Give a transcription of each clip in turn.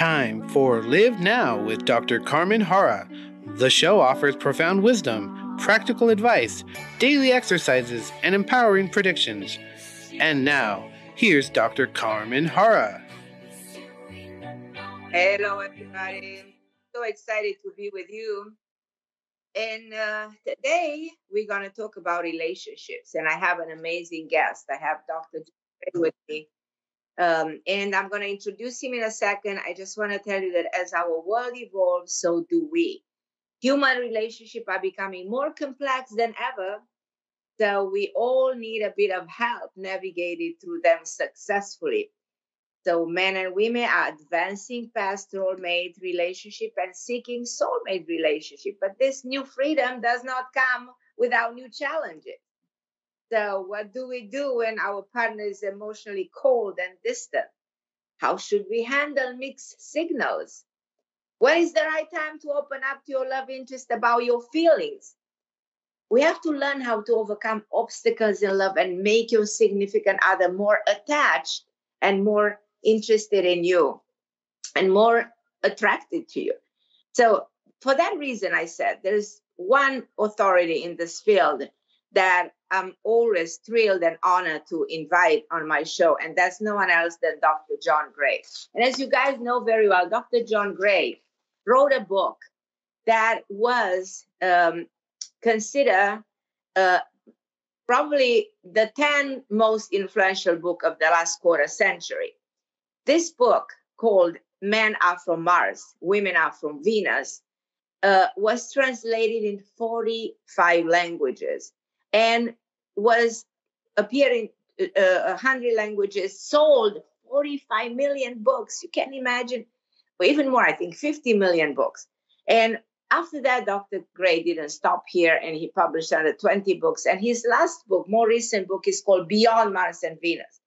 time for Live Now with Dr. Carmen Harra. The show offers profound wisdom, practical advice, daily exercises, and empowering predictions. And now, here's Dr. Carmen Harra. Hello, everybody. So excited to be with you. And uh, today we're going to talk about relationships. And I have an amazing guest. I have Dr. with me. Um, and I'm going to introduce him in a second. I just want to tell you that as our world evolves, so do we. Human relationships are becoming more complex than ever. So we all need a bit of help navigating through them successfully. So men and women are advancing past soulmate relationship and seeking soulmate relationship. But this new freedom does not come without new challenges. So, what do we do when our partner is emotionally cold and distant? How should we handle mixed signals? When is the right time to open up to your love interest about your feelings? We have to learn how to overcome obstacles in love and make your significant other more attached and more interested in you and more attracted to you. So, for that reason, I said there's one authority in this field that I'm always thrilled and honored to invite on my show, and that's no one else than Dr. John Gray. And as you guys know very well, Dr. John Gray wrote a book that was um, considered uh, probably the 10 most influential book of the last quarter century. This book, called Men Are From Mars, Women Are From Venus, uh, was translated in 45 languages and was appearing uh, 100 languages, sold 45 million books. You can imagine, or even more, I think 50 million books. And after that, Dr. Gray didn't stop here and he published another 20 books. And his last book, more recent book, is called Beyond Mars and Venus.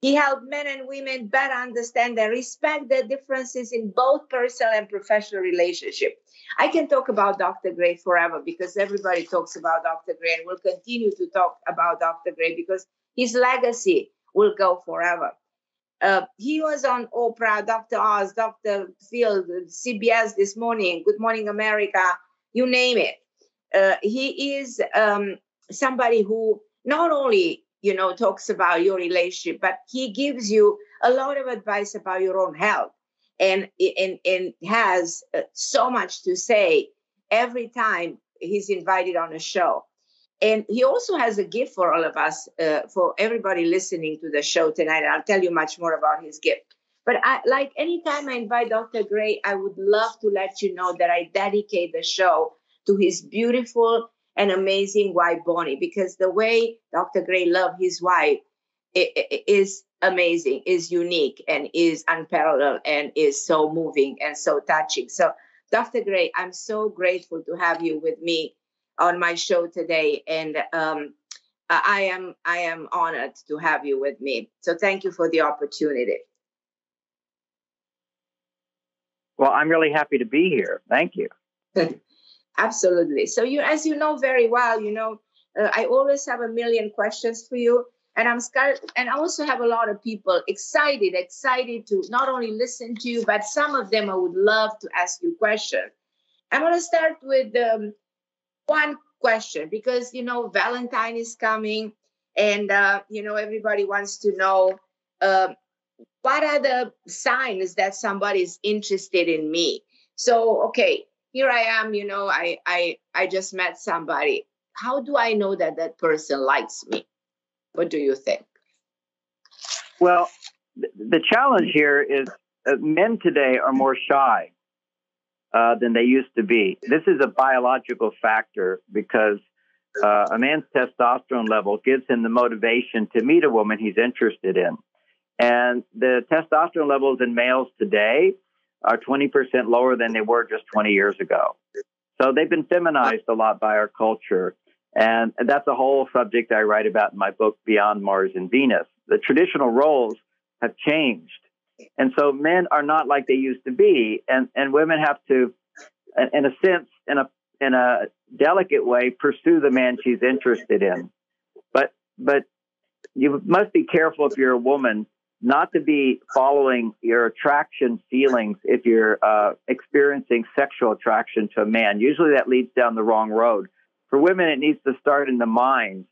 He helped men and women better understand and respect the differences in both personal and professional relationship. I can talk about Dr. Gray forever because everybody talks about Dr. Gray and will continue to talk about Dr. Gray because his legacy will go forever. Uh, he was on Oprah, Dr. Oz, Dr. Phil, CBS this morning, Good Morning America, you name it. Uh, he is um, somebody who not only you know talks about your relationship, but he gives you a lot of advice about your own health. And and and has uh, so much to say every time he's invited on a show. And he also has a gift for all of us uh, for everybody listening to the show tonight i'll tell you much more about his gift. But I, like anytime i invite dr gray i would love to let you know that i dedicate the show to his beautiful and amazing wife bonnie because the way dr gray loved his wife is amazing, is unique, and is unparalleled, and is so moving and so touching. So, Dr. Gray, I'm so grateful to have you with me on my show today, and um, I am I am honored to have you with me. So, thank you for the opportunity. Well, I'm really happy to be here. Thank you. Absolutely. So, you, as you know very well, you know, uh, I always have a million questions for you and I'm scared. And I also have a lot of people excited, excited to not only listen to you, but some of them I would love to ask you questions. I'm going to start with um, one question because you know Valentine is coming, and uh, you know everybody wants to know uh, what are the signs that somebody is interested in me. So okay, here I am. You know, I I I just met somebody. How do I know that that person likes me? What do you think? Well, the challenge here is uh, men today are more shy uh, than they used to be. This is a biological factor because uh, a man's testosterone level gives him the motivation to meet a woman he's interested in. And the testosterone levels in males today are 20% lower than they were just 20 years ago. So they've been feminized a lot by our culture. And that's a whole subject I write about in my book, Beyond Mars and Venus. The traditional roles have changed. And so men are not like they used to be. And, and women have to, in a sense, in a, in a delicate way, pursue the man she's interested in. But, but you must be careful if you're a woman not to be following your attraction feelings if you're uh, experiencing sexual attraction to a man. Usually that leads down the wrong road. For women, it needs to start in the mind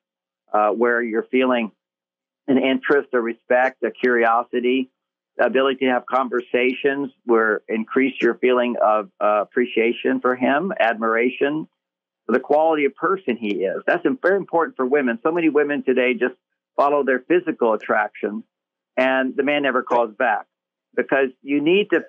uh, where you're feeling an interest, a respect, a curiosity, ability to have conversations where increase your feeling of uh, appreciation for him, admiration, for the quality of person he is. That's very important for women. So many women today just follow their physical attraction and the man never calls back. Because you need to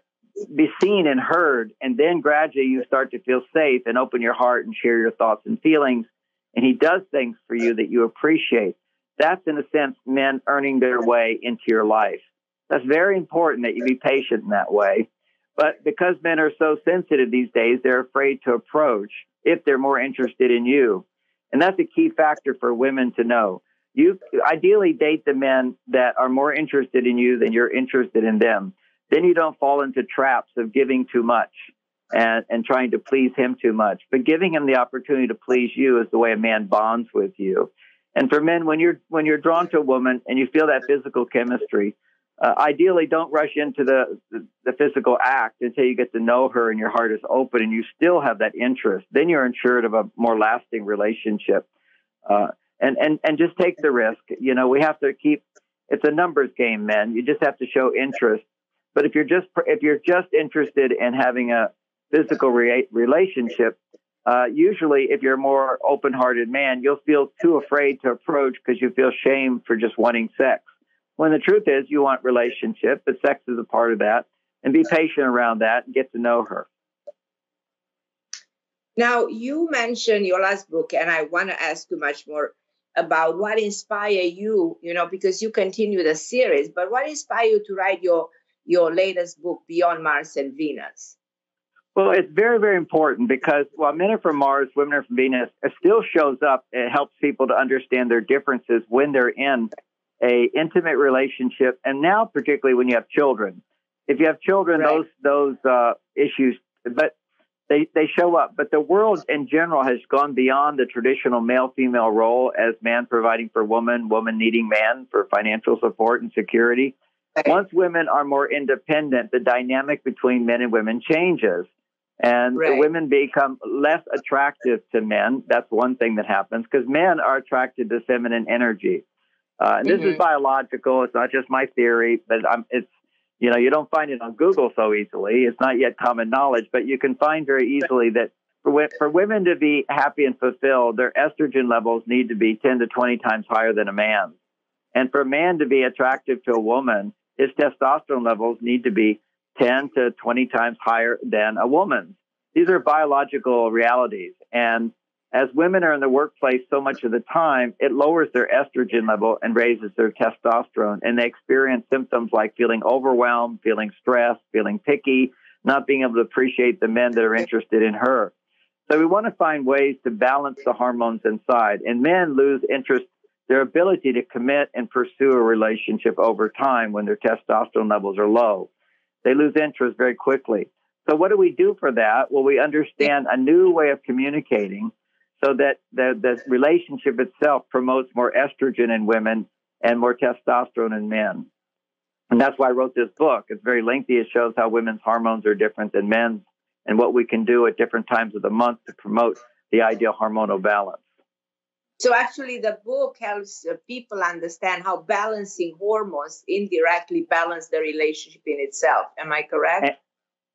be seen and heard and then gradually you start to feel safe and open your heart and share your thoughts and feelings. And he does things for you that you appreciate. That's in a sense men earning their way into your life. That's very important that you be patient in that way. But because men are so sensitive these days they're afraid to approach if they're more interested in you. And that's a key factor for women to know you ideally date the men that are more interested in you than you're interested in them. Then you don't fall into traps of giving too much and, and trying to please him too much. But giving him the opportunity to please you is the way a man bonds with you. And for men, when you're when you're drawn to a woman and you feel that physical chemistry, uh, ideally don't rush into the, the, the physical act until you get to know her and your heart is open and you still have that interest. Then you're insured of a more lasting relationship. Uh, and and and just take the risk. You know, we have to keep. It's a numbers game, man. You just have to show interest. But if you're just if you're just interested in having a physical re- relationship, uh, usually if you're a more open-hearted man, you'll feel too afraid to approach because you feel shame for just wanting sex. When the truth is, you want relationship, but sex is a part of that, and be patient around that and get to know her. Now, you mentioned your last book, and I want to ask you much more about what inspired you, you know, because you continue the series, but what inspired you to write your your latest book, Beyond Mars and Venus? Well, it's very, very important because while men are from Mars, women are from Venus, it still shows up. It helps people to understand their differences when they're in a intimate relationship, and now particularly when you have children. If you have children, right. those those uh, issues. But they, they show up. But the world in general has gone beyond the traditional male female role as man providing for woman, woman needing man for financial support and security. Once women are more independent, the dynamic between men and women changes. And right. women become less attractive to men. That's one thing that happens because men are attracted to feminine energy. Uh, and mm-hmm. this is mm-hmm. biological. It's not just my theory, but I'm, it's you know, you don't find it on Google so easily. It's not yet common knowledge, but you can find very easily that for, for women to be happy and fulfilled, their estrogen levels need to be 10 to 20 times higher than a man. And for a man to be attractive to a woman, his testosterone levels need to be 10 to 20 times higher than a woman's. These are biological realities. And as women are in the workplace so much of the time, it lowers their estrogen level and raises their testosterone. And they experience symptoms like feeling overwhelmed, feeling stressed, feeling picky, not being able to appreciate the men that are interested in her. So we want to find ways to balance the hormones inside. And men lose interest, their ability to commit and pursue a relationship over time when their testosterone levels are low. They lose interest very quickly. So what do we do for that? Well, we understand a new way of communicating so that the, the relationship itself promotes more estrogen in women and more testosterone in men. And that's why I wrote this book. It's very lengthy. It shows how women's hormones are different than men's and what we can do at different times of the month to promote the ideal hormonal balance. So, actually, the book helps uh, people understand how balancing hormones indirectly balance the relationship in itself. Am I correct?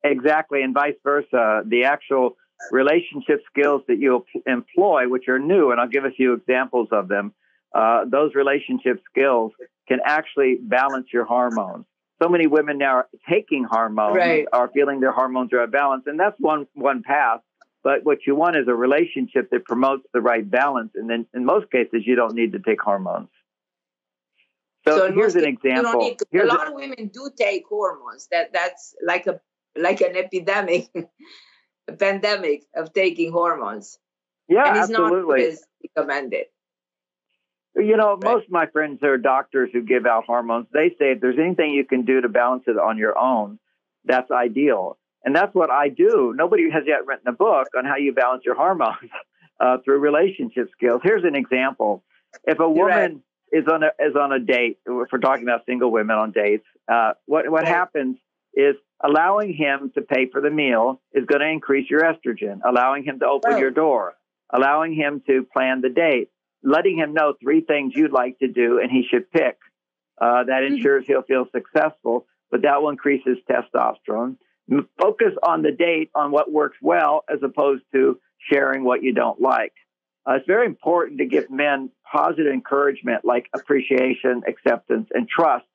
Exactly, and vice versa. The actual relationship skills that you employ, which are new, and I'll give a few examples of them. Uh, those relationship skills can actually balance your hormones. So many women now are taking hormones, right. are feeling their hormones are out of balance, and that's one one path. But what you want is a relationship that promotes the right balance, and then in most cases, you don't need to take hormones. So, so here's an example. To, a lot a, of women do take hormones. That that's like a like an epidemic. a pandemic of taking hormones. Yeah, and it's absolutely. not recommended. You know, right. most of my friends are doctors who give out hormones. They say if there's anything you can do to balance it on your own, that's ideal. And that's what I do. Nobody has yet written a book on how you balance your hormones uh, through relationship skills. Here's an example. If a woman right. is on a is on a date. If we're talking about single women on dates, uh, what what happens is allowing him to pay for the meal is going to increase your estrogen. Allowing him to open Right. your door, allowing him to plan the date, letting him know three things you'd like to do, and he should pick. Uh, that ensures he'll feel successful, but that will increase his testosterone. Focus on the date on what works well as opposed to sharing what you don't like. Uh, it's very important to give men positive encouragement like appreciation, acceptance, and trust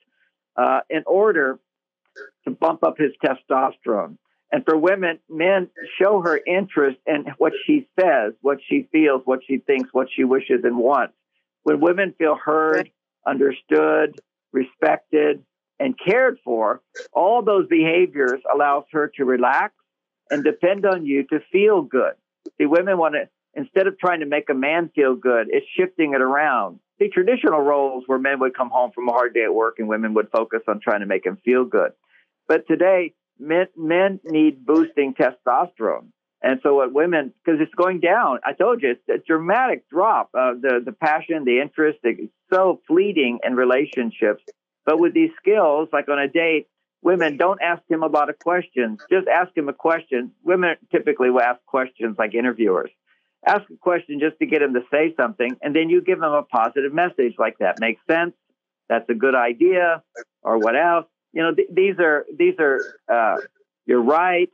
uh, in order to bump up his testosterone. And for women, men show her interest in what she says, what she feels, what she thinks, what she wishes and wants. When women feel heard, understood, respected, and cared for, all those behaviors allows her to relax and depend on you to feel good. See, women want to, instead of trying to make a man feel good, it's shifting it around. See, traditional roles where men would come home from a hard day at work and women would focus on trying to make him feel good. But today, men, men need boosting testosterone. And so what women, because it's going down, I told you, it's a dramatic drop of the, the passion, the interest, it's so fleeting in relationships. But with these skills, like on a date, women don't ask him a lot of questions. Just ask him a question. Women typically will ask questions like interviewers. Ask a question just to get him to say something, and then you give him a positive message like that makes sense. That's a good idea, or what else? You know, th- these are these are uh, you're right.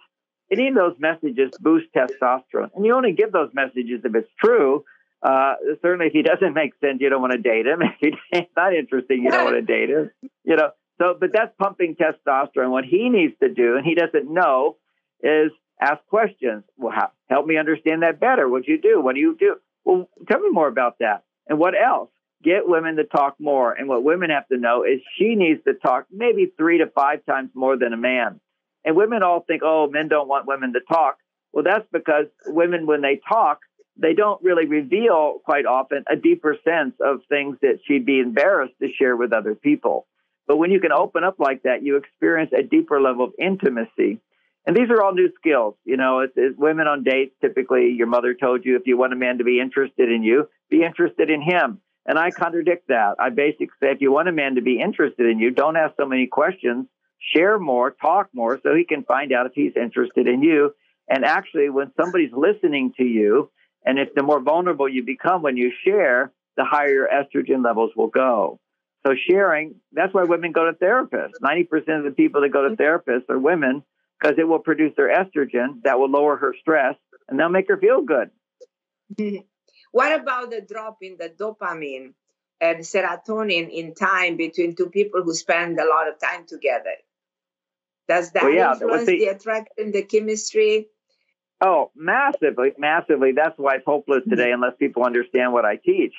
Any of those messages boost testosterone, and you only give those messages if it's true. Uh, certainly, if he doesn't make sense, you don't want to date him. If he's not interesting, you don't want to date him. You know, so but that's pumping testosterone. What he needs to do, and he doesn't know, is ask questions. Well, how, help me understand that better. What do you do? What do you do? Well, tell me more about that. And what else? Get women to talk more. And what women have to know is she needs to talk maybe three to five times more than a man. And women all think, oh, men don't want women to talk. Well, that's because women, when they talk, they don't really reveal quite often a deeper sense of things that she'd be embarrassed to share with other people. But when you can open up like that, you experience a deeper level of intimacy. And these are all new skills. You know, it's, it's women on dates, typically your mother told you if you want a man to be interested in you, be interested in him. And I contradict that. I basically say if you want a man to be interested in you, don't ask so many questions, share more, talk more so he can find out if he's interested in you. And actually, when somebody's listening to you, and if the more vulnerable you become when you share, the higher your estrogen levels will go. So sharing, that's why women go to therapists. 90% of the people that go to mm-hmm. therapists are women because it will produce their estrogen that will lower her stress and they'll make her feel good. what about the drop in the dopamine and serotonin in time between two people who spend a lot of time together? Does that Well, yeah, influence the- the attraction, the chemistry? Oh, massively, massively. That's why it's hopeless today unless people understand what I teach.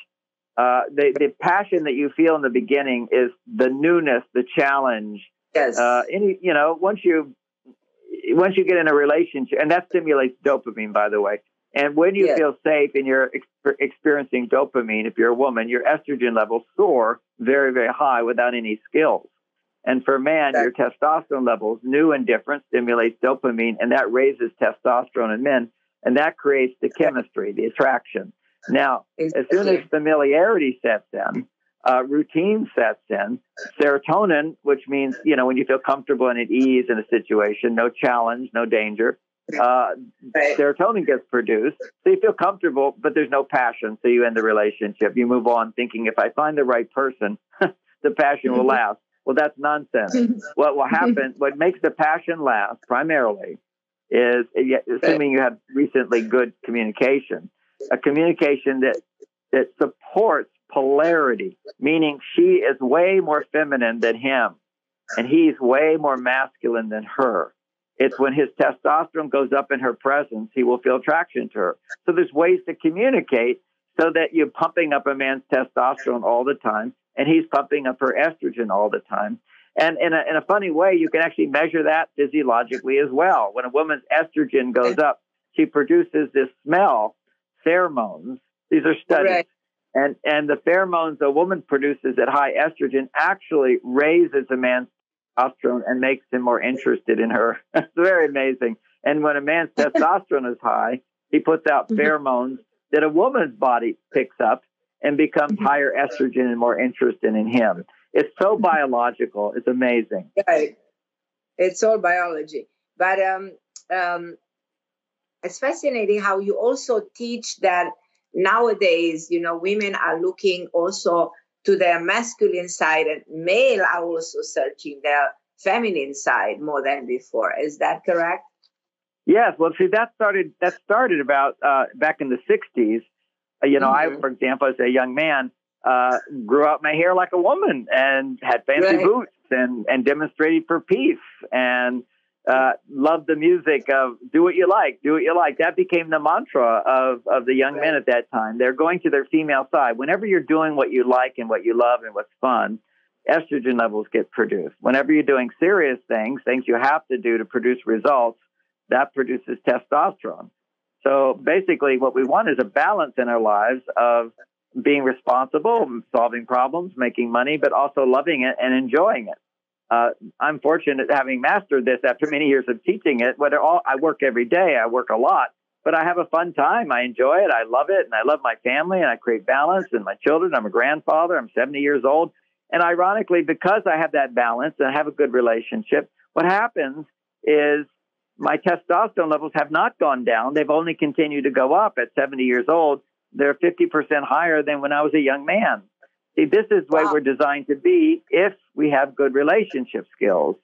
Uh, the, the passion that you feel in the beginning is the newness, the challenge. Yes. Uh, any, you know, once you once you get in a relationship, and that stimulates dopamine, by the way. And when you Yes. feel safe and you're ex- experiencing dopamine, if you're a woman, your estrogen levels soar very, very high without any skills. And for man, your testosterone levels, new and different, stimulates dopamine, and that raises testosterone in men, and that creates the chemistry, the attraction. Now, as soon as familiarity sets in, uh, routine sets in, serotonin, which means you know when you feel comfortable and at ease in a situation, no challenge, no danger, uh, Right. serotonin gets produced. So you feel comfortable, but there's no passion. So you end the relationship. You move on thinking, if I find the right person, the passion will last. Well, that's nonsense. what will happen, what makes the passion last primarily is, assuming you have recently good communication, a communication that, that supports polarity, meaning she is way more feminine than him and he's way more masculine than her. It's when his testosterone goes up in her presence, he will feel attraction to her. So there's ways to communicate so that you're pumping up a man's testosterone all the time and he's pumping up her estrogen all the time. And in a, in a funny way, you can actually measure that physiologically as well. When a woman's estrogen goes up, she produces this smell, pheromones. These are studies. Right. And, and the pheromones a woman produces at high estrogen actually raises a man's testosterone and makes him more interested in her. It's very amazing. And when a man's testosterone is high, he puts out Mhm. pheromones that a woman's body picks up and becomes higher estrogen and more interested in him. It's so biological. It's amazing. Right. It's all biology. But um, um, it's fascinating how you also teach that nowadays, you know, women are looking also to their masculine side and male are also searching their feminine side more than before. Is that correct? Yes. Well, see, that started that started about uh, back in the '60s. Uh, you know, mm-hmm. I, for example, as a young man, uh, grew out my hair like a woman and had fancy right. boots and and demonstrated for peace and uh, loved the music of do what you like, do what you like. That became the mantra of, of the young men at that time. They're going to their female side. Whenever you're doing what you like and what you love and what's fun, estrogen levels get produced. Whenever you're doing serious things, things you have to do to produce results, that produces testosterone. So basically, what we want is a balance in our lives of being responsible, solving problems, making money, but also loving it and enjoying it. Uh, I'm fortunate having mastered this after many years of teaching it. Whether all, I work every day, I work a lot, but I have a fun time. I enjoy it. I love it, and I love my family, and I create balance and my children. I'm a grandfather. I'm 70 years old, and ironically, because I have that balance and I have a good relationship, what happens is my testosterone levels have not gone down. They've only continued to go up at 70 years old. They're 50% higher than when I was a young man. See, this is the way wow. we're designed to be if we have good relationship skills.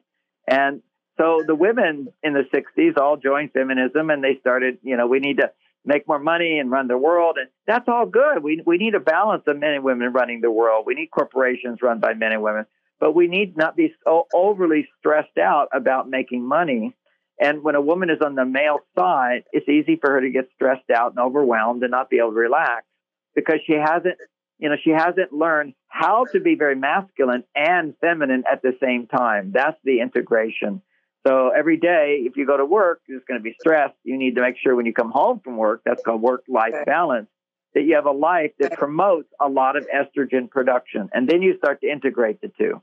And so the women in the 60s all joined feminism and they started, you know, we need to make more money and run the world. And that's all good. We, we need a balance of men and women running the world. We need corporations run by men and women, but we need not be so overly stressed out about making money and when a woman is on the male side, it's easy for her to get stressed out and overwhelmed and not be able to relax because she hasn't, you know, she hasn't learned how to be very masculine and feminine at the same time. That's the integration. So every day, if you go to work, there's going to be stress. You need to make sure when you come home from work, that's called work life balance, that you have a life that promotes a lot of estrogen production. And then you start to integrate the two.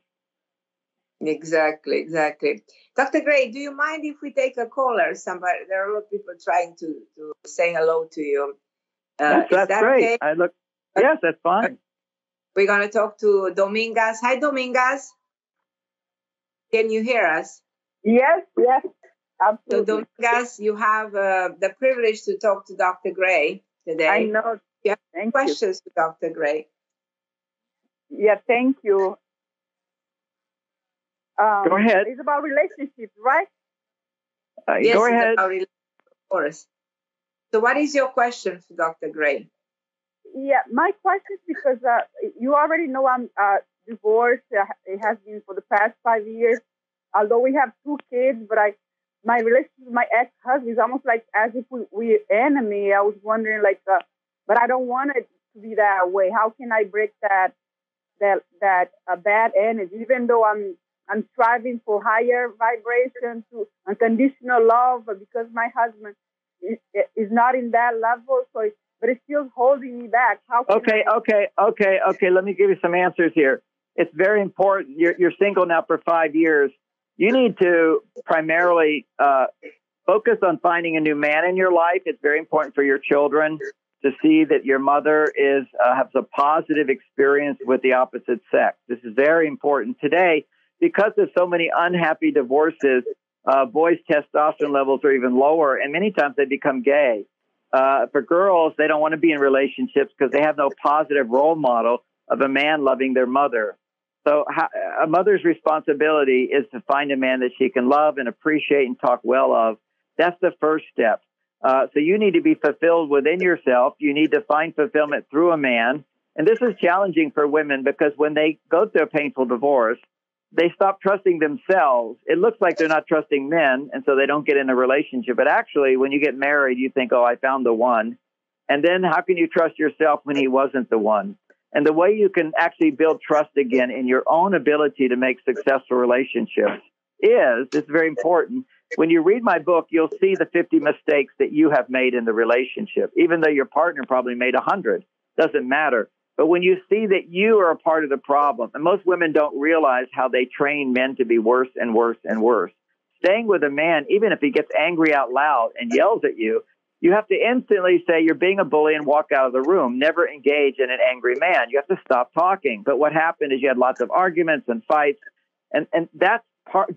Exactly, exactly. Dr. Gray, do you mind if we take a caller? Somebody, there are a lot of people trying to, to say hello to you. Uh, that's, that's that great. Okay? I look. Yes, that's fine. We're going to talk to Domingas. Hi, Domingas. Can you hear us? Yes, yes, absolutely. So, Domingas, you have uh, the privilege to talk to Dr. Gray today. I know. You have thank questions you. to Dr. Gray. Yeah, thank you. Um, go ahead. It's about relationships, right? Uh, yes, go ahead. of course. So, what is your question for Dr. Gray? Yeah, my question is because uh, you already know I'm uh, divorced. Uh, it has been for the past five years. Although we have two kids, but I, my relationship with my ex-husband is almost like as if we we enemy. I was wondering, like, uh, but I don't want it to be that way. How can I break that that that uh, bad energy? Even though I'm I'm striving for higher vibration to unconditional love because my husband is, is not in that level. So, but it's still holding me back. How okay, I- okay, okay, okay. Let me give you some answers here. It's very important. You're, you're single now for five years. You need to primarily uh, focus on finding a new man in your life. It's very important for your children to see that your mother is uh, has a positive experience with the opposite sex. This is very important today because of so many unhappy divorces, uh, boys' testosterone levels are even lower, and many times they become gay. Uh, for girls, they don't want to be in relationships because they have no positive role model of a man loving their mother. So, how, a mother's responsibility is to find a man that she can love and appreciate and talk well of. That's the first step. Uh, so, you need to be fulfilled within yourself. You need to find fulfillment through a man. And this is challenging for women because when they go through a painful divorce, they stop trusting themselves. It looks like they're not trusting men, and so they don't get in a relationship. But actually, when you get married, you think, oh, I found the one. And then how can you trust yourself when he wasn't the one? And the way you can actually build trust again in your own ability to make successful relationships is, it's very important. When you read my book, you'll see the 50 mistakes that you have made in the relationship, even though your partner probably made 100. Doesn't matter but when you see that you are a part of the problem, and most women don't realize how they train men to be worse and worse and worse. Staying with a man, even if he gets angry out loud and yells at you, you have to instantly say you're being a bully and walk out of the room. Never engage in an angry man. You have to stop talking. But what happened is you had lots of arguments and fights, and and that's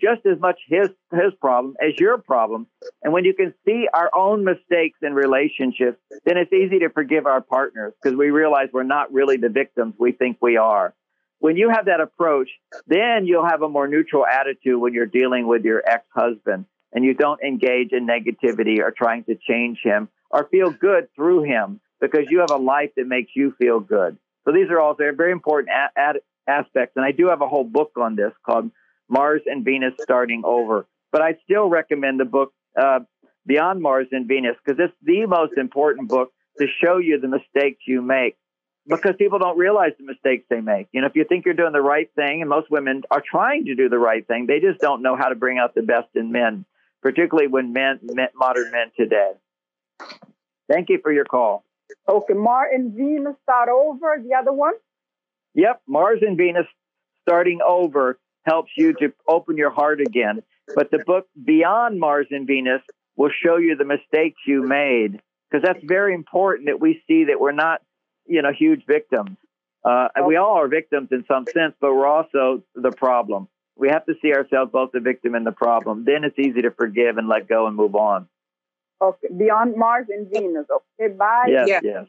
just as much his his problem as your problem. And when you can see our own mistakes in relationships, then it's easy to forgive our partners because we realize we're not really the victims we think we are. When you have that approach, then you'll have a more neutral attitude when you're dealing with your ex-husband and you don't engage in negativity or trying to change him or feel good through him because you have a life that makes you feel good. So these are all very, very important a- a- aspects. And I do have a whole book on this called Mars and Venus Starting Over. But I still recommend the book uh, Beyond Mars and Venus because it's the most important book to show you the mistakes you make because people don't realize the mistakes they make. You know, if you think you're doing the right thing, and most women are trying to do the right thing, they just don't know how to bring out the best in men, particularly when men, men modern men today. Thank you for your call. Okay, Mars and Venus start over. The other one? Yep, Mars and Venus starting over helps you to open your heart again. But the book Beyond Mars and Venus will show you the mistakes you made because that's very important that we see that we're not, you know, huge victims. Uh. We all are victims in some sense, but we're also the problem. We have to see ourselves both the victim and the problem. Then it's easy to forgive and let go and move on. Okay, beyond Mars and Venus. Okay, bye. Yes, yeah. yes.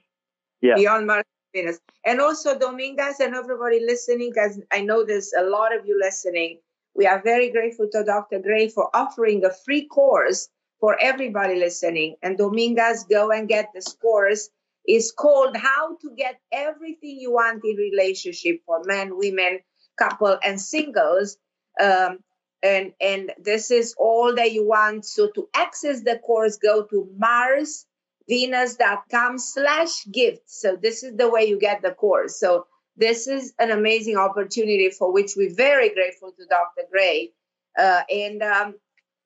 Yeah. Beyond Mars Venus. And also, Domingas and everybody listening, because I know there's a lot of you listening. We are very grateful to Dr. Gray for offering a free course for everybody listening. And Domingas, go and get this course. It's called How to Get Everything You Want in Relationship for Men, Women, Couple, and Singles. Um, and, and this is all that you want. So to access the course, go to Mars venus.com slash gift. So this is the way you get the course. So this is an amazing opportunity for which we're very grateful to Dr. Gray. Uh, and um,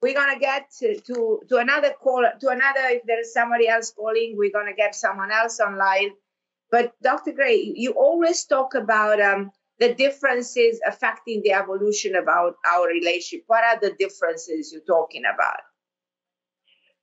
we're gonna get to, to, to another call to another if there's somebody else calling, we're gonna get someone else online. But Dr. Gray, you always talk about um, the differences affecting the evolution about our relationship. What are the differences you're talking about?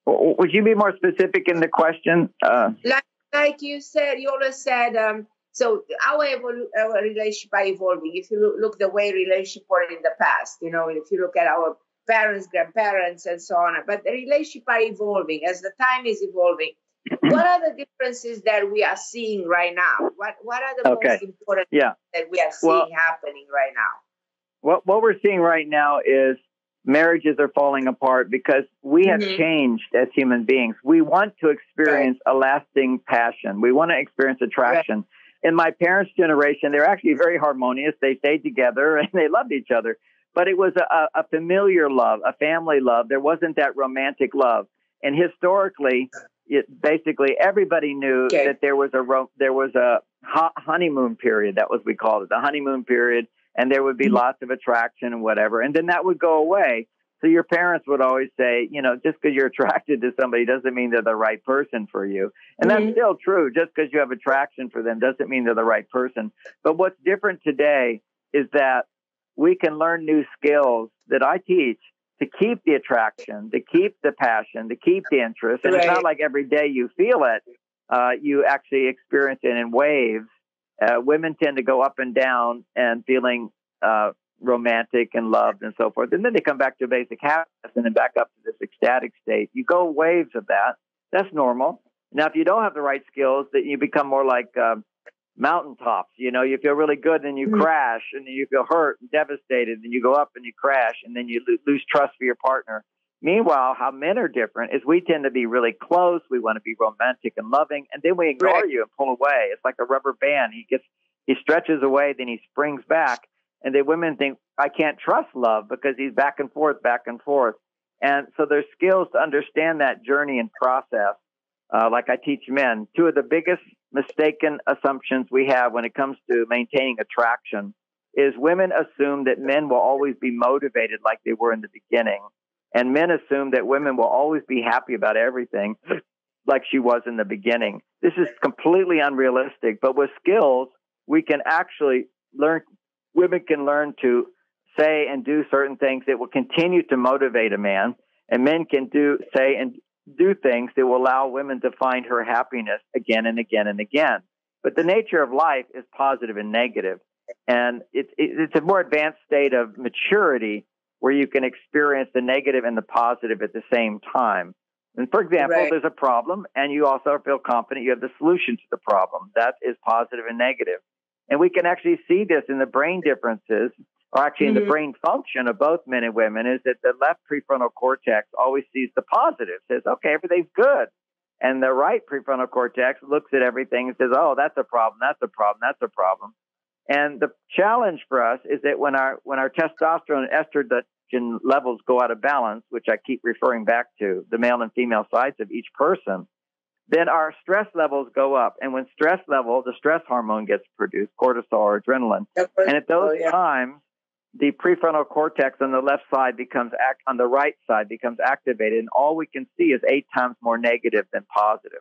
Would you be more specific in the question? Uh, like, like you said, you always said, um, so our, evol- our relationship are evolving. If you look, the way relationship were in the past, you know, if you look at our parents, grandparents, and so on, but the relationship are evolving as the time is evolving. what are the differences that we are seeing right now? What What are the okay. most important yeah. that we are seeing well, happening right now? What What we're seeing right now is marriages are falling apart because we have mm-hmm. changed as human beings. We want to experience right. a lasting passion. We want to experience attraction. Right. In my parents' generation, they're actually very harmonious. They stayed together and they loved each other, but it was a, a familiar love, a family love. There wasn't that romantic love. And historically, it, basically everybody knew okay. that there was a there was a honeymoon period. That was we called it the honeymoon period and there would be mm-hmm. lots of attraction and whatever. And then that would go away. So your parents would always say, you know, just because you're attracted to somebody doesn't mean they're the right person for you. And mm-hmm. that's still true. Just because you have attraction for them doesn't mean they're the right person. But what's different today is that we can learn new skills that I teach to keep the attraction, to keep the passion, to keep the interest. And right. it's not like every day you feel it. Uh, you actually experience it in waves uh, women tend to go up and down and feeling uh, romantic and loved and so forth. And then they come back to basic happiness and then back up to this ecstatic state. You go waves of that. That's normal. Now, if you don't have the right skills, that you become more like uh, mountaintops. You know, you feel really good, and you mm-hmm. crash, and then you feel hurt and devastated, and you go up and you crash, and then you lo- lose trust for your partner. Meanwhile, how men are different is we tend to be really close. We want to be romantic and loving, and then we ignore right. you and pull away. It's like a rubber band. He gets he stretches away, then he springs back, and the women think I can't trust love because he's back and forth, back and forth. And so there's skills to understand that journey and process. Uh, like I teach men, two of the biggest mistaken assumptions we have when it comes to maintaining attraction is women assume that men will always be motivated like they were in the beginning and men assume that women will always be happy about everything like she was in the beginning. This is completely unrealistic, but with skills, we can actually learn, women can learn to say and do certain things that will continue to motivate a man, and men can do, say, and do things that will allow women to find her happiness again and again and again. But the nature of life is positive and negative, and it's it's a more advanced state of maturity where you can experience the negative and the positive at the same time. And for example, Right. there's a problem, and you also feel confident you have the solution to the problem. That is positive and negative. And we can actually see this in the brain differences, or actually in the Mhm. brain function of both men and women, is that the left prefrontal cortex always sees the positive, says, okay, everything's good. And the right prefrontal cortex looks at everything and says, oh, that's a problem, that's a problem, that's a problem. And the challenge for us is that when our when our testosterone and estrogen levels go out of balance, which I keep referring back to, the male and female sides of each person, then our stress levels go up. And when stress level, the stress hormone gets produced, cortisol or adrenaline. And at those Oh, yeah. times, the prefrontal cortex on the left side becomes act on the right side becomes activated, and all we can see is eight times more negative than positive.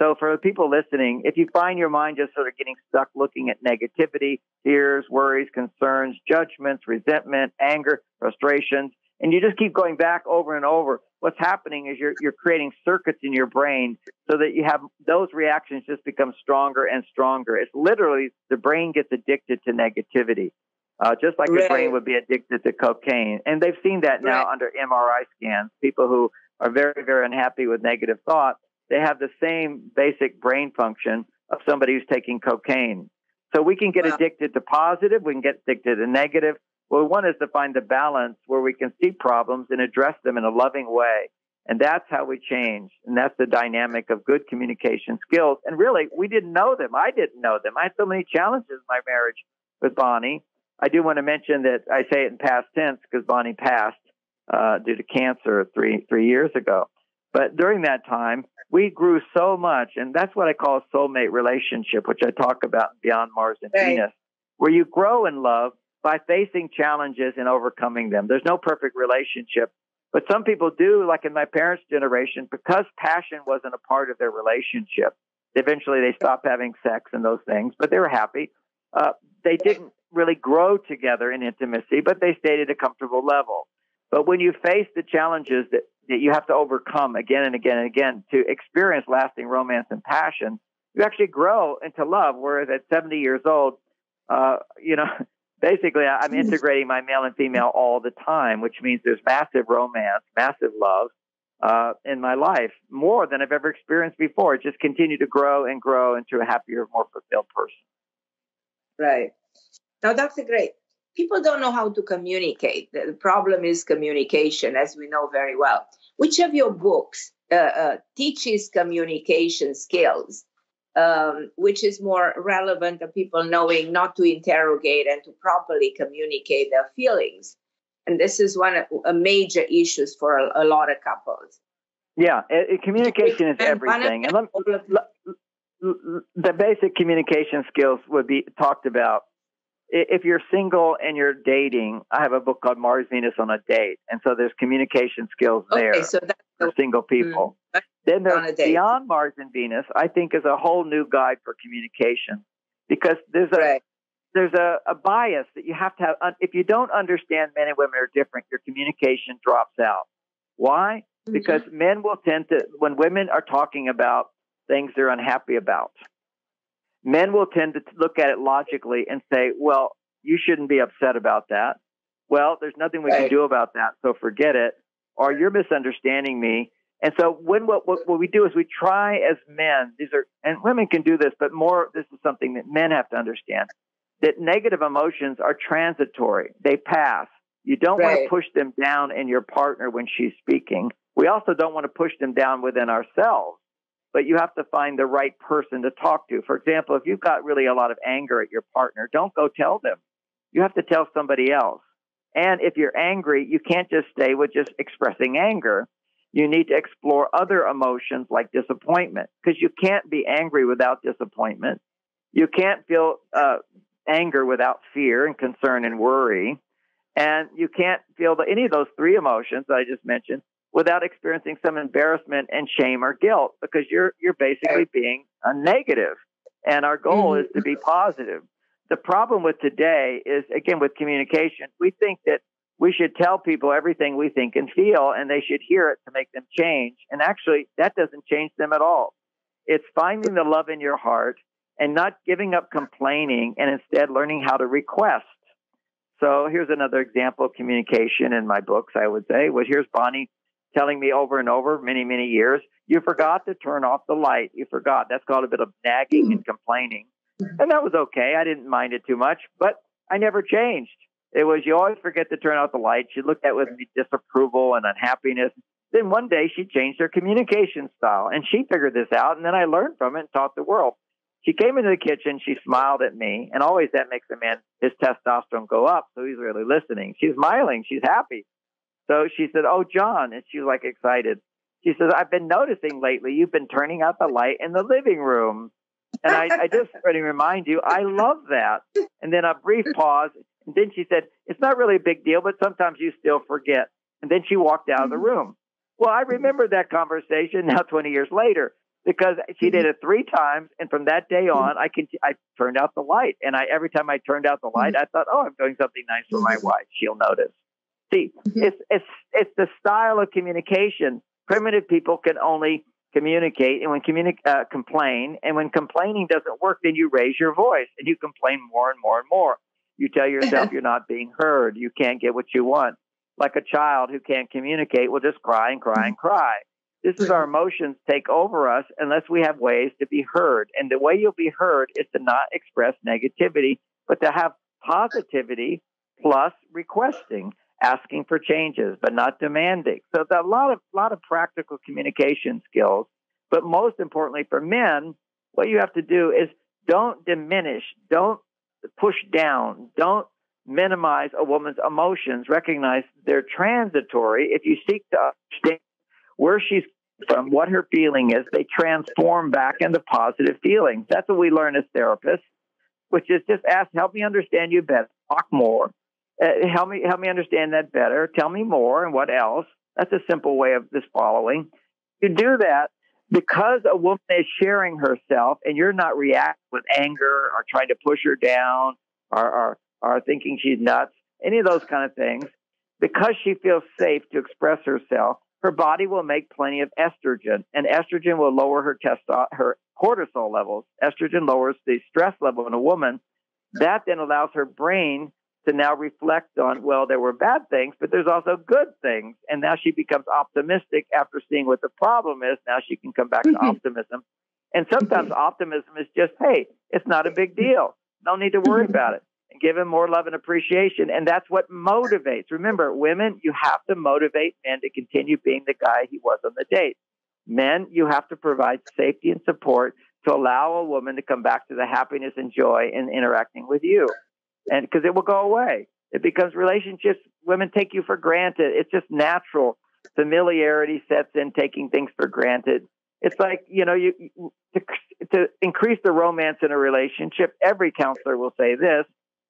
So for the people listening, if you find your mind just sort of getting stuck looking at negativity, fears, worries, concerns, judgments, resentment, anger, frustrations, and you just keep going back over and over, what's happening is you're you're creating circuits in your brain so that you have those reactions just become stronger and stronger. It's literally the brain gets addicted to negativity. Uh, just like the Right. brain would be addicted to cocaine. And they've seen that now Right. under MRI scans. People who are very, very unhappy with negative thought, they have the same basic brain function of somebody who's taking cocaine. So we can get Wow. addicted to positive, we can get addicted to negative. Well, one is to find the balance where we can see problems and address them in a loving way. And that's how we change. And that's the dynamic of good communication skills. And really, we didn't know them. I didn't know them. I had so many challenges in my marriage with Bonnie. I do want to mention that I say it in past tense because Bonnie passed uh, due to cancer three three years ago. But during that time, we grew so much, and that's what I call a soulmate relationship, which I talk about in Beyond Mars and Right. Venus, where you grow in love by facing challenges and overcoming them. There's no perfect relationship, but some people do, like in my parents' generation, because passion wasn't a part of their relationship. Eventually, they stopped having sex and those things, but they were happy. Uh, they didn't really grow together in intimacy, but they stayed at a comfortable level. But when you face the challenges that, that you have to overcome again and again and again to experience lasting romance and passion, you actually grow into love. Whereas at 70 years old, uh, you know, basically I'm integrating my male and female all the time, which means there's massive romance, massive love uh, in my life, more than I've ever experienced before. It just continued to grow and grow into a happier, more fulfilled person. Right. Now, Dr. Gray, people don't know how to communicate. The problem is communication, as we know very well. Which of your books uh, uh, teaches communication skills, um, which is more relevant to people knowing not to interrogate and to properly communicate their feelings? And this is one of a major issues for a, a lot of couples. Yeah, it, it- communication is And one of everything. And let, let- the basic communication skills would be talked about. If you're single and you're dating, I have a book called Mars Venus on a Date, and so there's communication skills there Okay, so that's for single people. Mm. Then there's. Beyond Mars and Venus. I think is a whole new guide for communication because there's a right. there's a, a bias that you have to have. If you don't understand men and women are different, your communication drops out. Why? Mm-hmm. Because men will tend to, when women are talking about things they're unhappy about, men will tend to look at it logically and say, well, you shouldn't be upset about that. Well, there's nothing we can do about that, so forget it. Or you're misunderstanding me. And so when what, what what we do is we try as men, these are and women can do this, but more this is something that men have to understand that negative emotions are transitory. They pass. You don't want to push them down in your partner when she's speaking. We also don't want to push them down within ourselves. But you have to find the right person to talk to. For example, if you've got really a lot of anger at your partner, don't go tell them. You have to tell somebody else. And if you're angry, you can't just stay with just expressing anger. You need to explore other emotions like disappointment because you can't be angry without disappointment. You can't feel uh, anger without fear and concern and worry. And you can't feel the, any of those three emotions that I just mentioned without experiencing some embarrassment and shame or guilt because you're you're basically being a. And our goal is to be mm-hmm. positive. The problem with today is again with communication, we think that we should tell people everything we think and feel, and they should hear it to make them change. And actually, that doesn't change them at all. It's finding the love in your heart and not giving up complaining and instead learning how to request. So here's another example of communication in my books, I would say. Well, here's Bonnie telling me over and over, many, many years, you forgot to turn off the light. You forgot. That's called a bit of nagging and complaining. Mm-hmm. And that was okay. I didn't mind it too much, but I never changed. It was you always forget to turn out the light. She looked at with disapproval and unhappiness. Then one day she changed her communication style and she figured this out. And then I learned from it and taught the world. She came into the kitchen. She smiled at me. And always that makes a man, his testosterone go up. So he's really listening. She's smiling. She's happy. So she said, Oh, John. And she was like excited. She says, I've been noticing lately you've been turning out the light in the living room. And I, I just want to remind you, I love that. And then a brief pause. And then she said, It's not really a big deal, but sometimes you still forget. And then she walked out of the mm-hmm. room. Well, I remember that conversation now 20 years later because she did mm-hmm. it three times. And from that day on, I can, I turned out the light. And I, every time I turned out the light, mm-hmm. I thought, oh, I'm doing something nice for my wife. She'll notice. See, mm-hmm. it's, it's, it's the style of communication. Primitive people can only communicate and when communi- uh, complain. And when complaining doesn't work, then you raise your voice and you complain more and more and more. You tell yourself mm-hmm. you're not being heard. You can't get what you want. Like a child who can't communicate will just cry and cry and mm-hmm. cry. This is our emotions take over us unless we have ways to be heard. And the way you'll be heard is to not express negativity, but to have positivity plus requesting, asking for changes, but not demanding. So a lot of lot of practical communication skills. But most importantly for men, what you have to do is don't diminish, don't push down. Don't minimize a woman's emotions. Recognize they're transitory. If you seek to understand where she's from, what her feeling is, they transform back into positive feelings. That's what we learn as therapists, which is just ask, help me understand you better, talk more. Uh, help me help me understand that better. Tell me more and what else. That's a simple way of this following. You do that, because a woman is sharing herself and you're not reacting with anger or trying to push her down or, or, or thinking she's nuts, any of those kind of things, because she feels safe to express herself, her body will make plenty of estrogen, and estrogen will lower her testo- her cortisol levels. Estrogen lowers the stress level in a woman. That then allows her brain to now reflect on, well, there were bad things, but there's also good things. And now she becomes optimistic after seeing what the problem is. Now she can come back to mm-hmm. optimism. And sometimes mm-hmm. optimism is just, hey, it's not a big deal. No need to worry mm-hmm. about it. And give him more love and appreciation. And that's what motivates. Remember, women, you have to motivate men to continue being the guy he was on the date. Men, you have to provide safety and support to allow a woman to come back to the happiness and joy in interacting with you and because it will go away. It becomes relationships. Women take you for granted. It's just natural. Familiarity sets in, taking things for granted. It's like you know, you to, to increase the romance in a relationship. Every counselor will say this,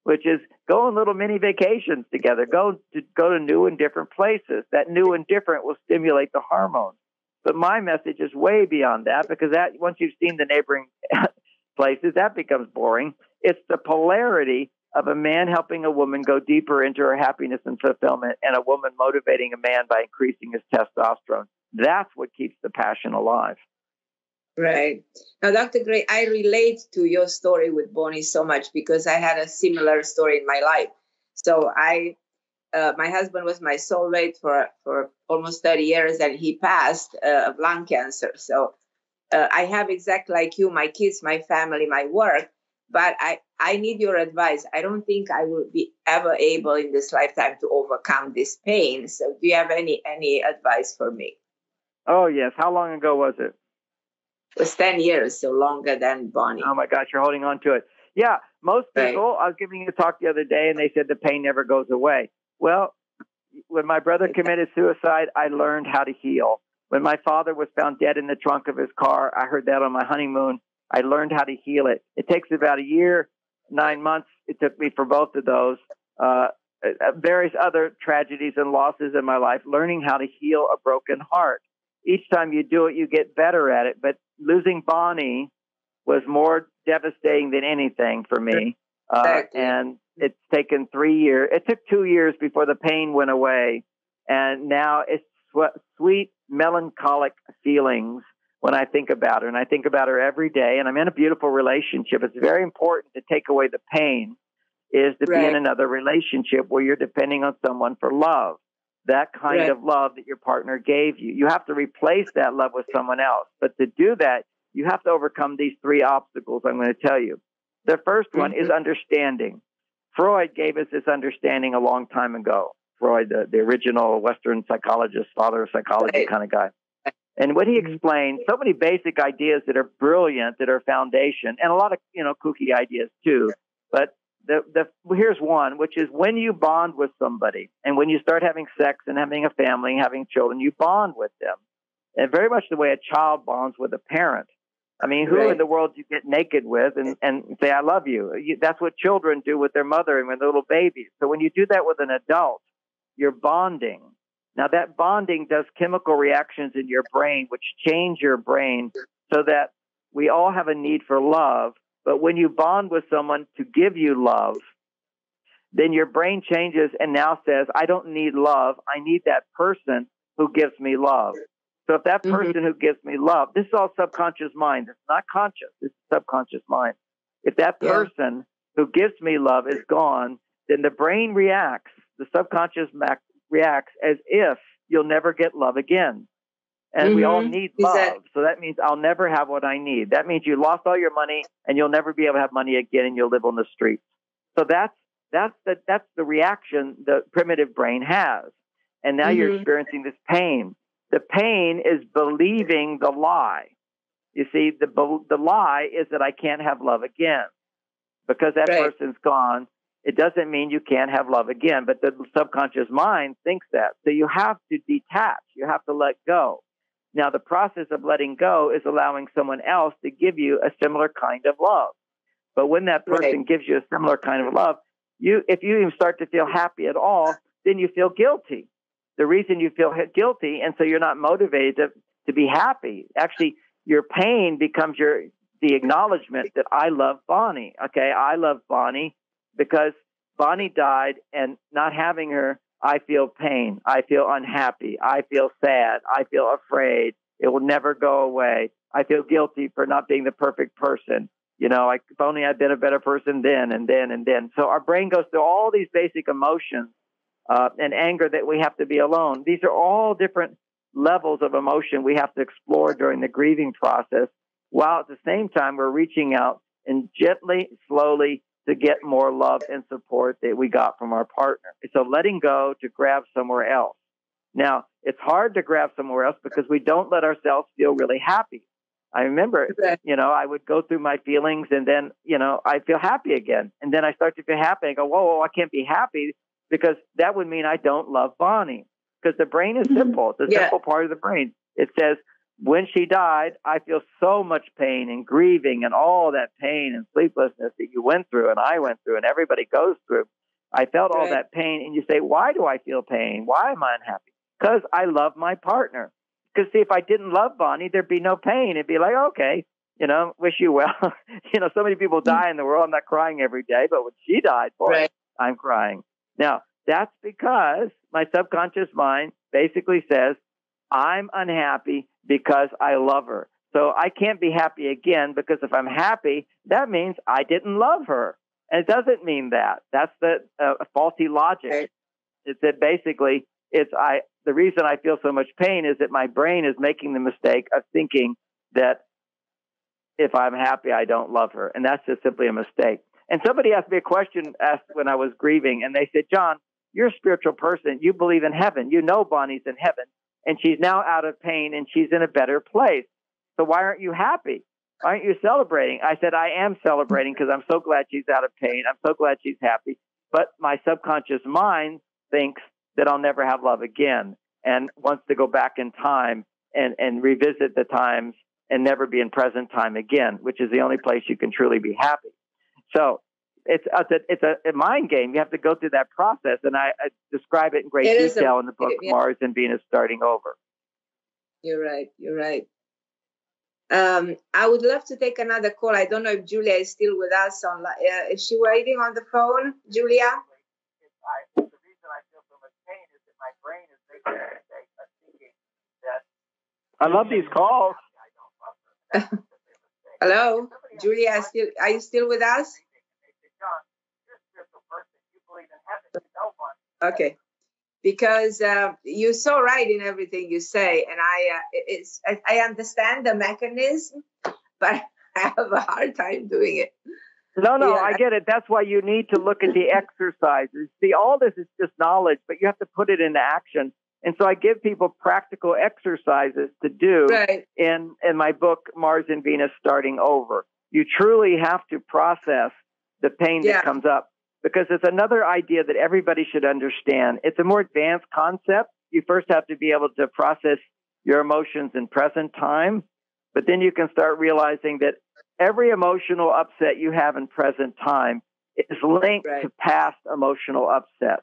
which is go on little mini vacations together. Go to go to new and different places. That new and different will stimulate the hormones. But my message is way beyond that because that once you've seen the neighboring places, that becomes boring. It's the polarity of a man helping a woman go deeper into her happiness and fulfillment, and a woman motivating a man by increasing his testosterone. That's what keeps the passion alive. Right. Now, Dr. Gray, I relate to your story with Bonnie so much because I had a similar story in my life. So I, uh, my husband was my soulmate for for almost 30 years, and he passed uh, of lung cancer. So uh, I have exactly like you, my kids, my family, my work, but I, I need your advice. I don't think I will be ever able in this lifetime to overcome this pain. So do you have any any advice for me? Oh yes. How long ago was it? It was ten years, so longer than Bonnie. Oh my gosh, you're holding on to it. Yeah, most people. Right. I was giving a talk the other day, and they said the pain never goes away. Well, when my brother committed suicide, I learned how to heal. When my father was found dead in the trunk of his car, I heard that on my honeymoon. I learned how to heal it. It takes about a year, nine months. It took me for both of those. Uh, uh, various other tragedies and losses in my life, learning how to heal a broken heart. Each time you do it, you get better at it. But losing Bonnie was more devastating than anything for me. Uh, and it's taken three years. It took two years before the pain went away, and now it's sw- sweet melancholic feelings when I think about her, and I think about her every day. And I'm in a beautiful relationship. It's very important to take away the pain. Is to right. be in another relationship where you're depending on someone for love that kind right. of love that your partner gave you. You have to replace that love with someone else. But to do that, you have to overcome these three obstacles I'm going to tell you. The first one mm-hmm. is understanding. Freud gave us this understanding a long time ago. Freud, the, the original Western psychologist, father of psychology right. kind of guy. And what he mm-hmm. explained, so many basic ideas that are brilliant, that are foundation, and a lot of, you know, kooky ideas too. But the, the, here's one, which is when you bond with somebody and when you start having sex and having a family, having children, you bond with them. And very much the way a child bonds with a parent. I mean, who right. in the world do you get naked with and, and say, I love you? you? That's what children do with their mother and with their little babies. So when you do that with an adult, you're bonding. Now that bonding does chemical reactions in your brain, which change your brain so that we all have a need for love but when you bond with someone to give you love, then your brain changes and now says, I don't need love. I need that person who gives me love. So if that mm-hmm. person mm-hmm. who gives me love, this is all subconscious mind. It's not conscious. It's subconscious mind. If that person yeah. who gives me love is gone, then the brain reacts, the subconscious reacts as if you'll never get love again. And mm-hmm. we all mm-hmm. need love. So that means I'll never have what I need. That means you lost all your money and you'll never be able to have money again and you'll live on the streets. So that's that's the that's the reaction the primitive brain has. And now mm-hmm. you're experiencing this pain. The pain is believing the lie. You see, the the lie is that I can't have love again because that right. person's gone. It doesn't mean you can't have love again, but the subconscious mind thinks that. So you have to detach. You have to let go. Now, the process of letting go is allowing someone else to give you a similar kind of love. But when that person right. gives you a similar kind of love, you, if you even start to feel happy at all, then you feel guilty. The reason you feel guilty, and so you're not motivated to, to be happy. Actually, your pain becomes your the acknowledgement that I love Bonnie. Okay, I love Bonnie because Bonnie died, and not having her I feel pain. I feel unhappy. I feel sad. I feel afraid. It will never go away. I feel guilty for not being the perfect person. You know, like if only I'd been a better person then and then and then. So our brain goes through all these basic emotions uh, and anger that we have to be alone. These are all different levels of emotion we have to explore during the grieving process, while at the same time we're reaching out and gently, slowly to get more love and support that we got from our partner. So letting go to grab somewhere else. Now, it's hard to grab somewhere else because we don't let ourselves feel really happy. I remember, you know, I would go through my feelings and then, you know, I feel happy again. And then I start to feel happy. I go, whoa, whoa, I can't be happy because that would mean I don't love Bonnie. Because the brain is mm-hmm. simple. It's a yeah. simple part of the brain. It says, when she died, I feel so much pain and grieving and all that pain and sleeplessness that you went through and I went through and everybody goes through. I felt all that pain. And you say, why do I feel pain? Why am I unhappy? Because I love my partner. Because see, if I didn't love Bonnie, there'd be no pain. It'd be like, okay, you know, wish you well. you know, so many people mm-hmm. die in the world. I'm not crying every day, but when she died, boy, right. I'm crying. Now, that's because my subconscious mind basically says, I'm unhappy because I love her. So I can't be happy again because if I'm happy, that means I didn't love her. And it doesn't mean that. That's the uh, faulty logic. Right. It's that basically it's I the reason I feel so much pain is that my brain is making the mistake of thinking that if I'm happy I don't love her. And that's just simply a mistake. And somebody asked me a question asked when I was grieving and they said, "John, you're a spiritual person. You believe in heaven. You know Bonnie's in heaven and she's now out of pain and she's in a better place. So why aren't you happy? Aren't you celebrating? I said, I am celebrating because I'm so glad she's out of pain. I'm so glad she's happy. But my subconscious mind thinks that I'll never have love again and wants to go back in time and, and revisit the times and never be in present time again, which is the only place you can truly be happy. So it's a, it's a, mind game. You have to go through that process, and I, I describe it in great it detail a, in the book yeah. Mars and Venus Starting Over. You're right. You're right. Um, I would love to take another call. I don't know if Julia is still with us on. Uh, is she waiting on the phone, Julia? I, the reason I feel so much pain is that my brain is thinking that. I love these calls. Hello, Julia. Still, are you still with us? Okay because uh, you're so right in everything you say, and I uh, it's I, I understand the mechanism, but I have a hard time doing it. No, no, yeah. I get it. That's why you need to look at the exercises. See, all this is just knowledge, but you have to put it into action. And so I give people practical exercises to do right. in in my book Mars and Venus starting over. You truly have to process the pain yeah. that comes up because it's another idea that everybody should understand. It's a more advanced concept. You first have to be able to process your emotions in present time, but then you can start realizing that every emotional upset you have in present time is linked right. to past emotional upsets.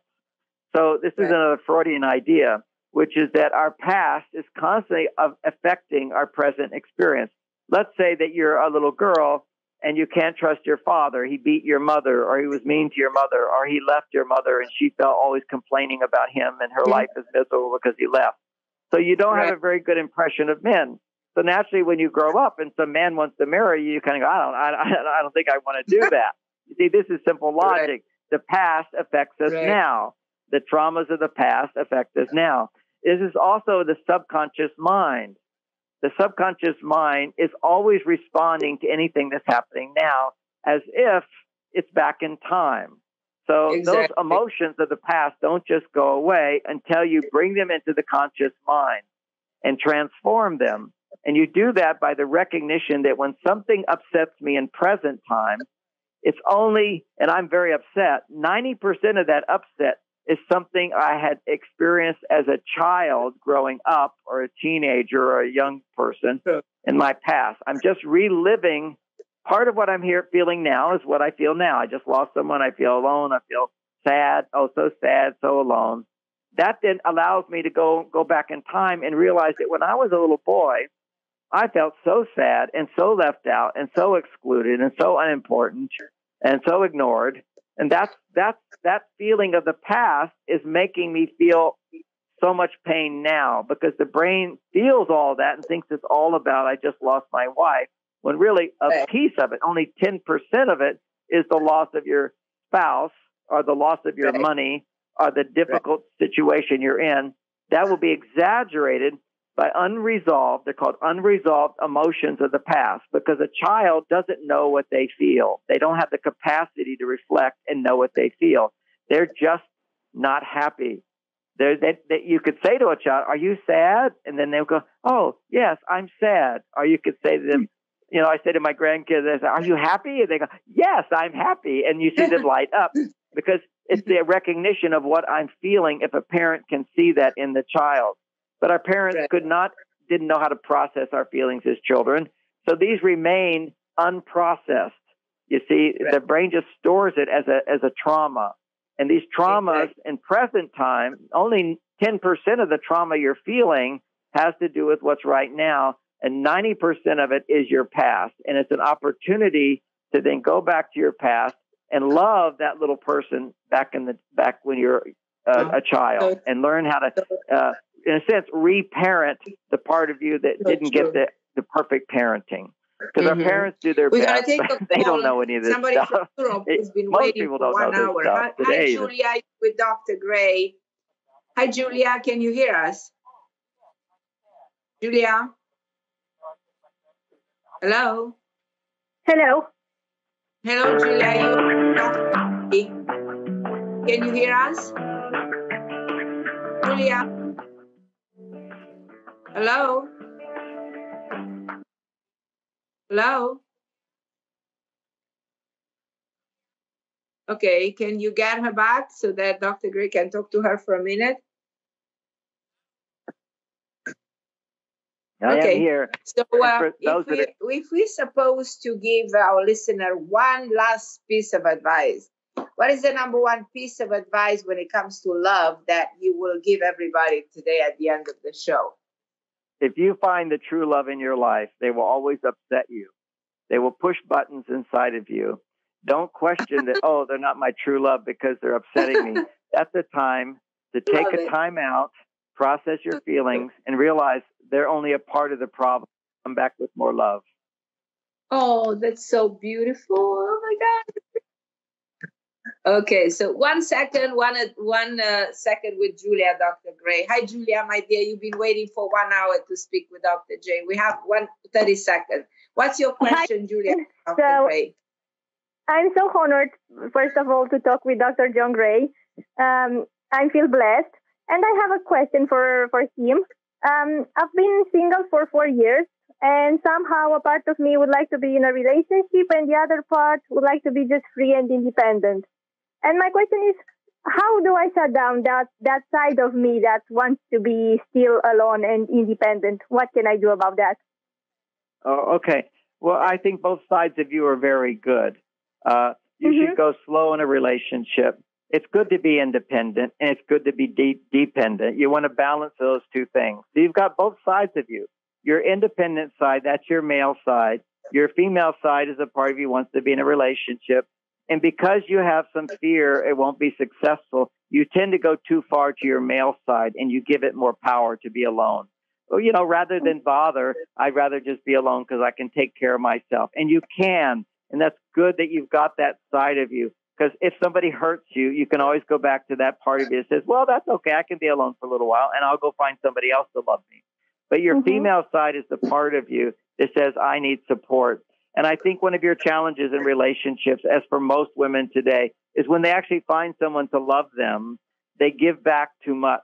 So this right. is another Freudian idea, which is that our past is constantly affecting our present experience. Let's say that you're a little girl and you can't trust your father. He beat your mother, or he was mean to your mother, or he left your mother and she felt always complaining about him and her life is miserable because he left. So you don't right. have a very good impression of men. So naturally, when you grow up and some man wants to marry you, you kind of go, I don't, I, I don't think I want to do that. you see, this is simple logic. Right. The past affects us right. now. The traumas of the past affect us now. This is also the subconscious mind the subconscious mind is always responding to anything that's happening now as if it's back in time. So exactly. those emotions of the past don't just go away until you bring them into the conscious mind and transform them. And you do that by the recognition that when something upsets me in present time, it's only, and I'm very upset, 90% of that upset is something I had experienced as a child growing up or a teenager or a young person in my past. I'm just reliving part of what I'm here feeling now is what I feel now. I just lost someone. I feel alone. I feel sad. Oh, so sad, so alone. That then allows me to go go back in time and realize that when I was a little boy, I felt so sad and so left out and so excluded and so unimportant and so ignored and that's that's that feeling of the past is making me feel so much pain now because the brain feels all that and thinks it's all about I just lost my wife when really a piece of it, only 10% of it is the loss of your spouse or the loss of your right. money or the difficult right. situation you're in. That will be exaggerated by unresolved, they're called unresolved emotions of the past because a child doesn't know what they feel. They don't have the capacity to reflect and know what they feel. They're just not happy. They're, they, they, you could say to a child, Are you sad? And then they'll go, Oh, yes, I'm sad. Or you could say to them, You know, I say to my grandkids, I say, Are you happy? And they go, Yes, I'm happy. And you see them light up because it's the recognition of what I'm feeling if a parent can see that in the child. But our parents right. could not, didn't know how to process our feelings as children. So these remain unprocessed. You see, right. the brain just stores it as a, as a trauma. And these traumas in present time, only 10% of the trauma you're feeling has to do with what's right now. And 90% of it is your past. And it's an opportunity to then go back to your past and love that little person back in the back when you're uh, a child and learn how to uh, in a sense, reparent the part of you that didn't true. get the, the perfect parenting. Because mm-hmm. our parents do their we best, they don't know any of this Somebody stuff. From Europe has been Most waiting for one hour. Hi, hi, Julia, with Dr. Gray. Hi, Julia. Can you hear us? Julia? Hello? Hello. Hello, Julia. Can you hear us? Julia? Hello? Hello? Okay, can you get her back so that Dr. Gray can talk to her for a minute? I okay. here. So uh, if, we, if we're supposed to give our listener one last piece of advice, what is the number one piece of advice when it comes to love that you will give everybody today at the end of the show? If you find the true love in your life, they will always upset you. They will push buttons inside of you. Don't question that, oh, they're not my true love because they're upsetting me. That's the time to take a time out, process your feelings, and realize they're only a part of the problem. Come back with more love. Oh, that's so beautiful. Oh my God. Okay, so one second, one one uh, second with Julia, Dr. Gray. Hi, Julia, my dear. You've been waiting for one hour to speak with Dr. J. We have one 30 seconds. What's your question, Hi. Julia, Dr. So, Gray? I'm so honored, first of all, to talk with Dr. John Gray. Um, I feel blessed. And I have a question for, for him. Um, I've been single for four years, and somehow a part of me would like to be in a relationship, and the other part would like to be just free and independent. And my question is, how do I shut down that that side of me that wants to be still alone and independent? What can I do about that? Oh, okay. Well, I think both sides of you are very good. Uh, you mm-hmm. should go slow in a relationship. It's good to be independent and it's good to be de- dependent. You want to balance those two things. So you've got both sides of you. Your independent side, that's your male side. Your female side is a part of you wants to be in a relationship. And because you have some fear it won't be successful, you tend to go too far to your male side and you give it more power to be alone. Well, you know, rather than bother, I'd rather just be alone because I can take care of myself. And you can. And that's good that you've got that side of you. Because if somebody hurts you, you can always go back to that part of you that says, well, that's okay. I can be alone for a little while and I'll go find somebody else to love me. But your mm-hmm. female side is the part of you that says, I need support. And I think one of your challenges in relationships, as for most women today, is when they actually find someone to love them, they give back too much.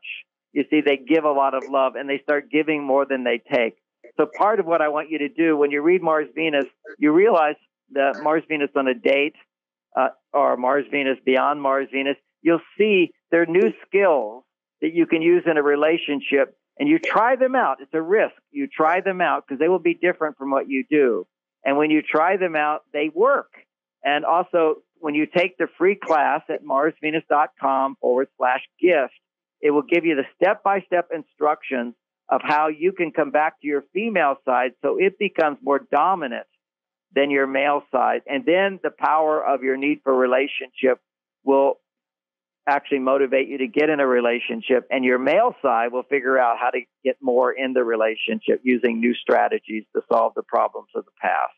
You see, they give a lot of love and they start giving more than they take. So part of what I want you to do when you read Mars Venus, you realize that Mars Venus on a date uh, or Mars Venus beyond Mars Venus, you'll see there are new skills that you can use in a relationship and you try them out. It's a risk. You try them out because they will be different from what you do. And when you try them out, they work. And also, when you take the free class at marsvenus.com forward slash gift, it will give you the step by step instructions of how you can come back to your female side so it becomes more dominant than your male side. And then the power of your need for relationship will actually motivate you to get in a relationship and your male side will figure out how to get more in the relationship using new strategies to solve the problems of the past.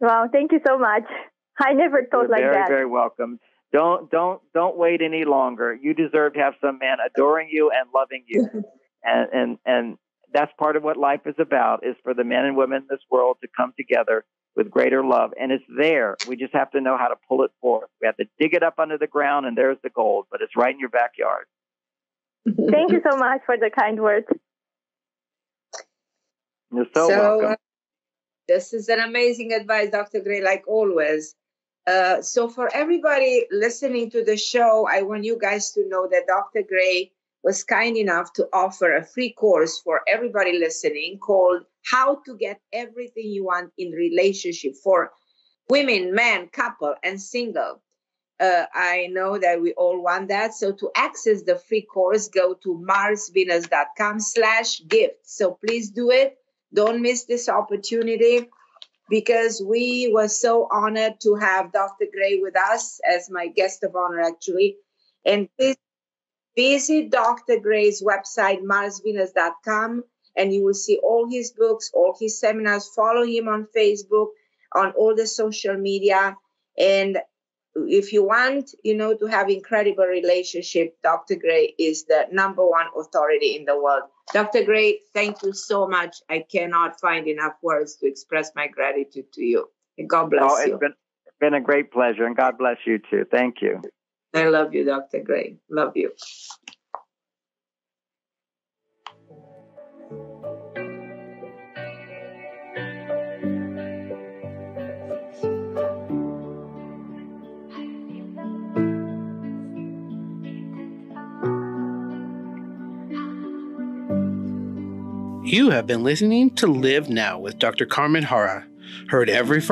Wow, thank you so much. I never thought You're like very, that. Very, very welcome. Don't don't don't wait any longer. You deserve to have some man adoring you and loving you. and and and that's part of what life is about is for the men and women in this world to come together with greater love. And it's there. We just have to know how to pull it forth. We have to dig it up under the ground, and there's the gold, but it's right in your backyard. Thank you so much for the kind words. You're so, so welcome. Uh, this is an amazing advice, Dr. Gray, like always. Uh, so, for everybody listening to the show, I want you guys to know that Dr. Gray was kind enough to offer a free course for everybody listening called How to Get Everything You Want in Relationship for Women, Men, Couple, and Single. Uh, I know that we all want that. So to access the free course, go to marsvenus.com slash gift. So please do it. Don't miss this opportunity because we were so honored to have Dr. Gray with us as my guest of honor, actually. And please Visit Dr. Gray's website, marsvenus.com, and you will see all his books, all his seminars. Follow him on Facebook, on all the social media. And if you want, you know, to have incredible relationship, Dr. Gray is the number one authority in the world. Dr. Gray, thank you so much. I cannot find enough words to express my gratitude to you. And God bless oh, it's you. Been, it's been a great pleasure, and God bless you too. Thank you. I love you, Dr. Gray. Love you. You have been listening to Live Now with Dr. Carmen Harra, heard every Friday.